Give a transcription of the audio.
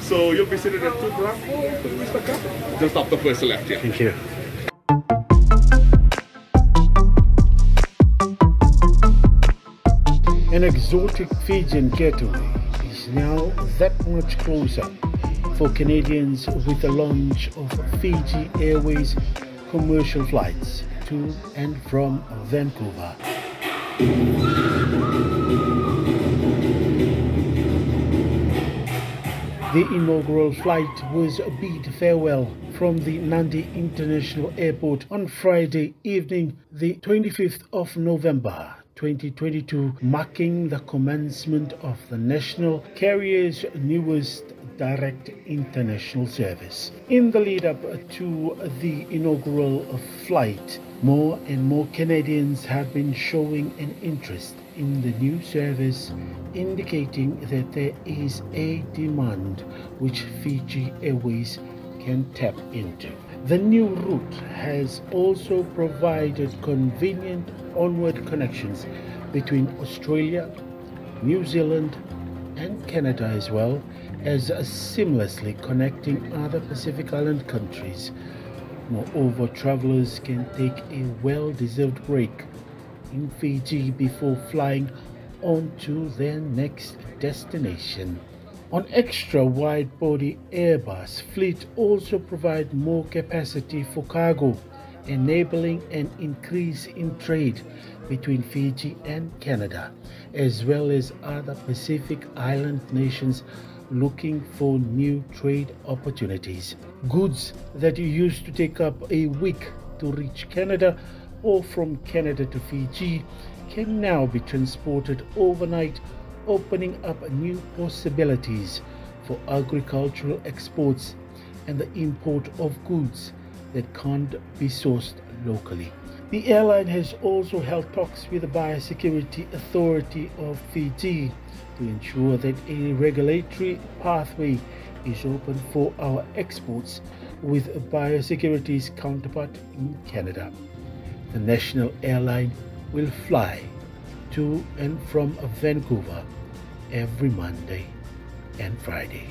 So you'll be sitting at 2 Bravo, Mr. Cap? Just after first left, yeah. Thank you. An exotic Fijian getaway is now that much closer for Canadians with the launch of Fiji Airways commercial flights to and from Vancouver. The inaugural flight was a bid farewell from the Nadi International Airport on Friday evening, the 25th of November 2022, marking the commencement of the national carrier's newest direct international service. In the lead up to the inaugural flight, more and more Canadians have been showing an interest in the new service, indicating that there is a demand which Fiji Airways can tap into. The new route has also provided convenient onward connections between Australia, New Zealand, and Canada as well as seamlessly connecting other Pacific Island countries. Moreover, travelers can take a well deserved break in Fiji before flying on to their next destination. On extra wide body Airbus fleet also provide more capacity for cargo, enabling an increase in trade between Fiji and Canada, as well as other Pacific Island nations looking for new trade opportunities. Goods that used to take up a week to reach Canada or from Canada to Fiji can now be transported overnight, opening up new possibilities for agricultural exports and the import of goods that can't be sourced locally. The airline has also held talks with the Biosecurity Authority of Fiji to ensure that a regulatory pathway is open for our exports with biosecurity's counterpart in Canada. The national airline will fly to and from Vancouver every Monday and Friday.